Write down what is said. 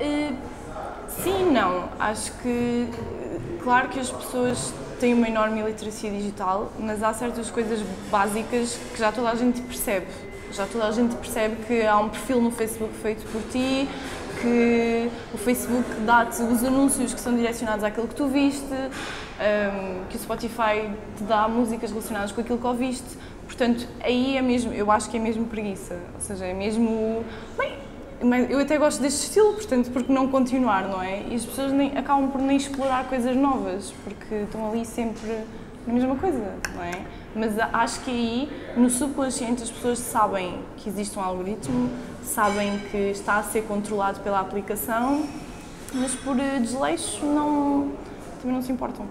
Uh, sim, não. Acho que, claro que as pessoas têm uma enorme iliteracia digital, mas há certas coisas básicas que já toda a gente percebe. Já toda a gente percebe que há um perfil no Facebook feito por ti, que o Facebook dá-te os anúncios que são direcionados àquilo que tu viste, um, que o Spotify te dá músicas relacionadas com aquilo que ouviste. Portanto, aí é mesmo, eu acho que é mesmo preguiça. Ou seja, é mesmo. Bem, mas eu até gosto deste estilo, portanto, porque não continuar, não é? E as pessoas nem, acabam por nem explorar coisas novas, porque estão ali sempre na mesma coisa, não é? Mas acho que aí, no subconsciente, as pessoas sabem que existe um algoritmo, sabem que está a ser controlado pela aplicação, mas por eh, desleixo não, também não se importam.